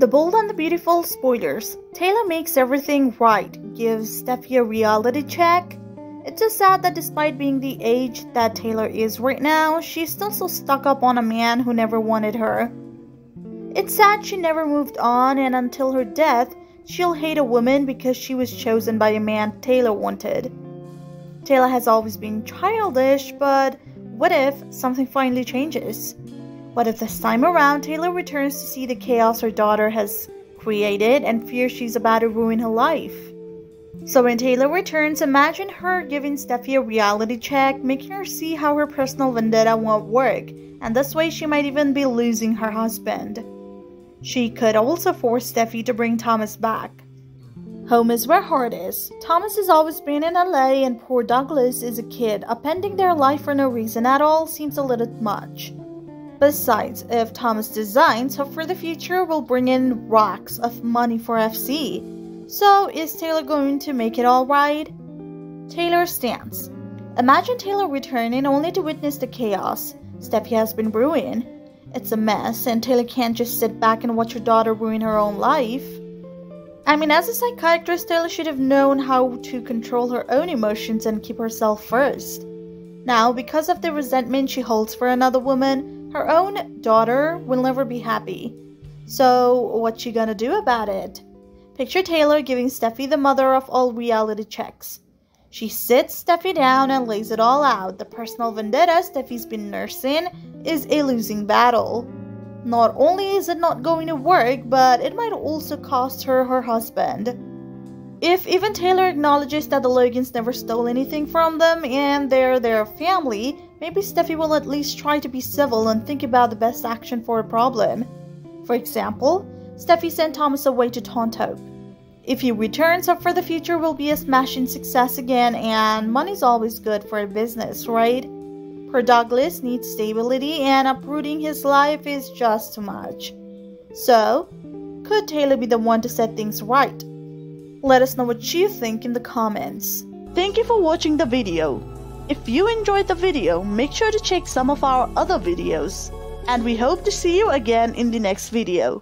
The Bold and the Beautiful spoilers. Taylor makes everything right, gives Steffy a reality check. It's just sad that despite being the age that Taylor is right now, she's still so stuck up on a man who never wanted her. It's sad she never moved on, and until her death, she'll hate a woman because she was chosen by a man Taylor wanted. Taylor has always been childish, but what if something finally changes? What if this time around Taylor returns to see the chaos her daughter has created and fears she's about to ruin her life? So when Taylor returns, imagine her giving Steffy a reality check, making her see how her personal vendetta won't work, and this way she might even be losing her husband. She could also force Steffy to bring Thomas back. Home is where heart is. Thomas has always been in LA and poor Douglas is a kid. Appending their life for no reason at all seems a little much. Besides, if Thomas designs, hope for the future will bring in rocks of money for FC. So, is Taylor going to make it all right? Taylor stance. Imagine Taylor returning only to witness the chaos Steffy has been brewing. It's a mess, and Taylor can't just sit back and watch her daughter ruin her own life. I mean, as a psychiatrist, Taylor should have known how to control her own emotions and keep herself first. Now, because of the resentment she holds for another woman, her own daughter will never be happy. So, what's she gonna do about it? Picture Taylor giving Steffy the mother of all reality checks. She sits Steffy down and lays it all out. The personal vendetta Steffy's been nursing is a losing battle. Not only is it not going to work, but it might also cost her her husband. If even Taylor acknowledges that the Logans never stole anything from them and they're their family, maybe Steffy will at least try to be civil and think about the best action for a problem. For example, Steffy sent Thomas away to Tonto. If he returns, Hope for the Future will be a smashing success again, and money's always good for a business, right? Poor Douglas needs stability, and uprooting his life is just too much. So, could Taylor be the one to set things right? Let us know what you think in the comments. Thank you for watching the video. If you enjoyed the video, make sure to check some of our other videos. And we hope to see you again in the next video.